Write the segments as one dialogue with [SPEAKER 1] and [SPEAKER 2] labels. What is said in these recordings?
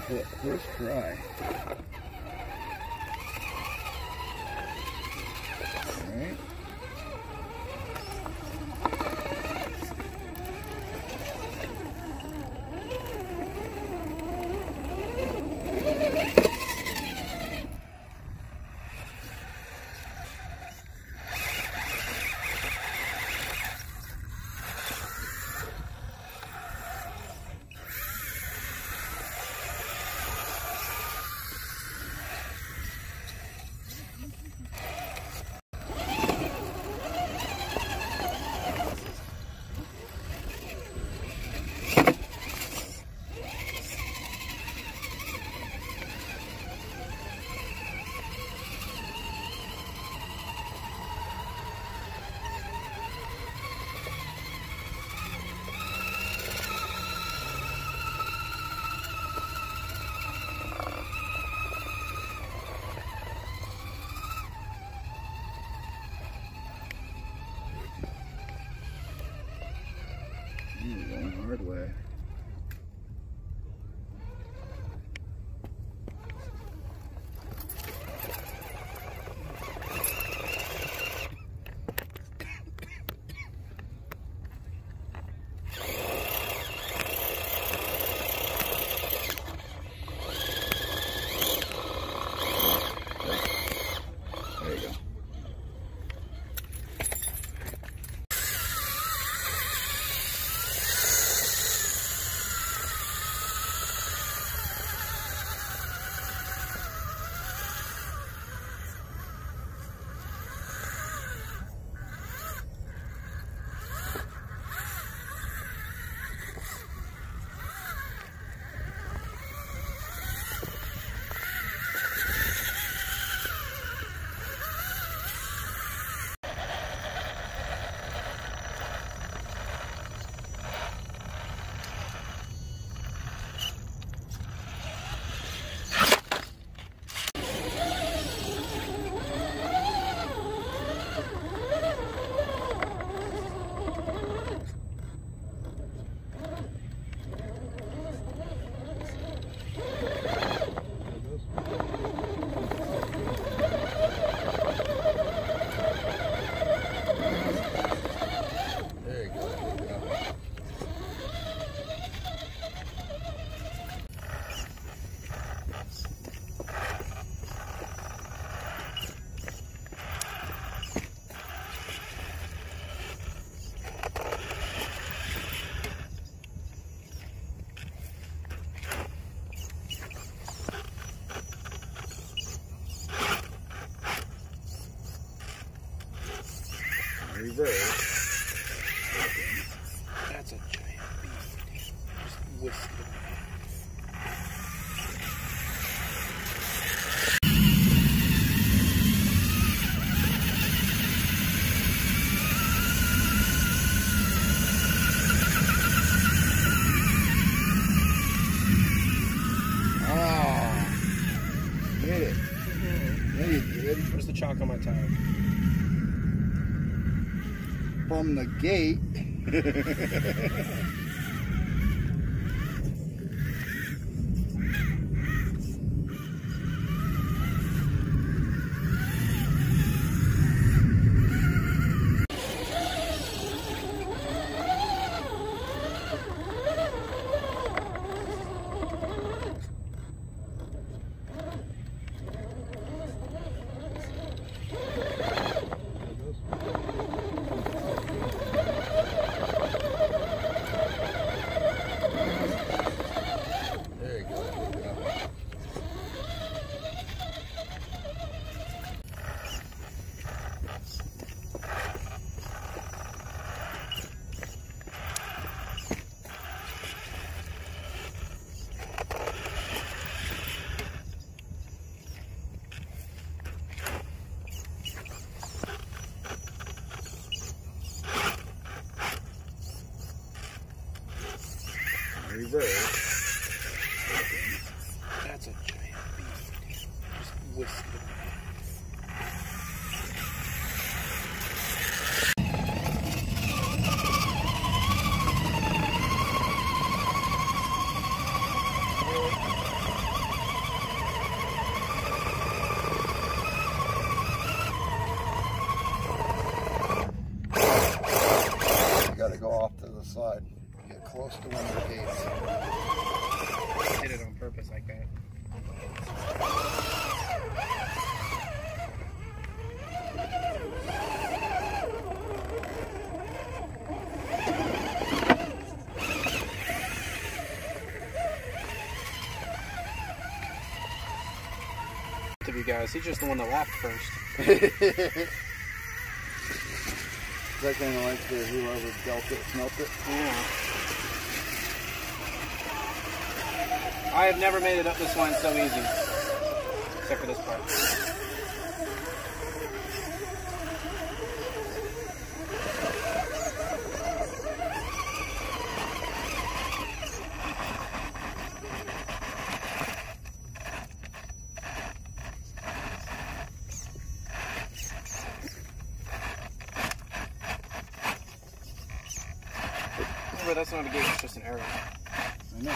[SPEAKER 1] first try. Reverse.
[SPEAKER 2] That's a giant beast. Just ah. it.
[SPEAKER 1] Oh, hit it. Yeah, you did.
[SPEAKER 2] Where's the chalk on my tire?
[SPEAKER 1] From the gate.
[SPEAKER 2] whisper. Get
[SPEAKER 1] close to one of the gates.
[SPEAKER 2] I did it on purpose like that. To you guys, he's just the one that laughed first.
[SPEAKER 1] that kind of like the whoever dealt it, smelt it.
[SPEAKER 2] Yeah. I have never made it up this line so easy. Except for this part. But that's not a gate, it's just an arrow.
[SPEAKER 1] I know.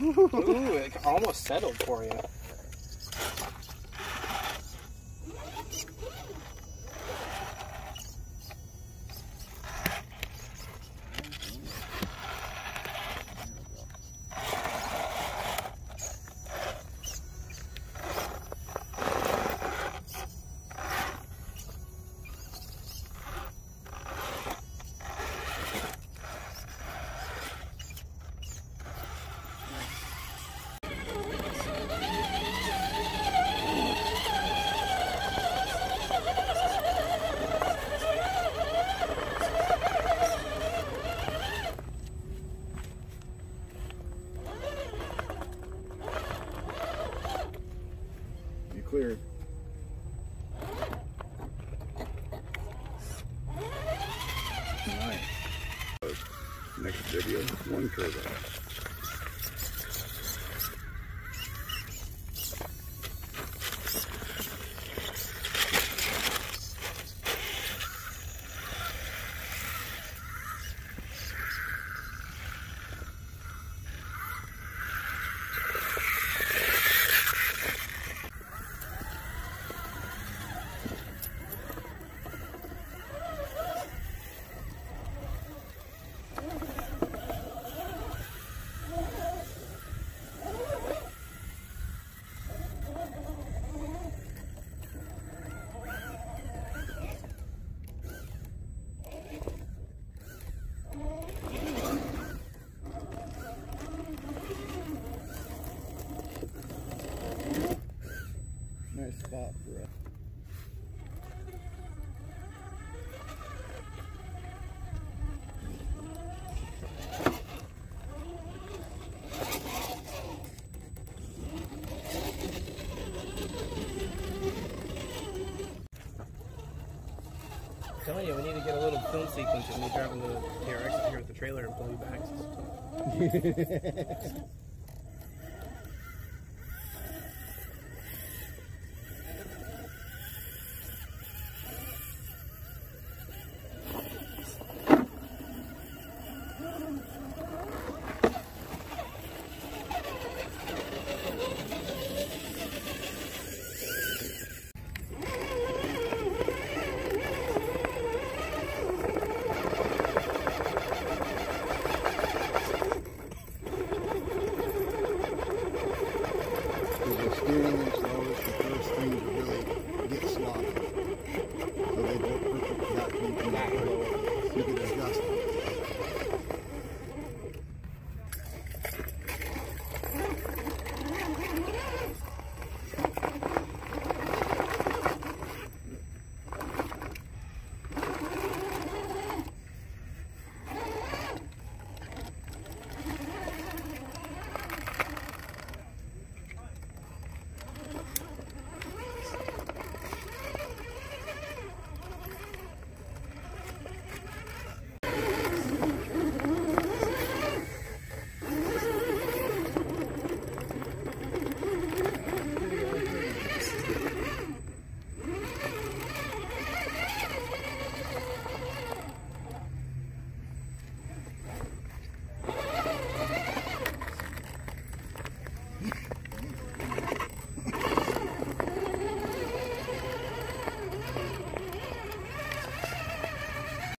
[SPEAKER 2] Ooh, it almost settled for you.
[SPEAKER 1] You Nice. Next video, one turbo. Nice
[SPEAKER 2] sequence of me driving the TRX here with the trailer and pull you back.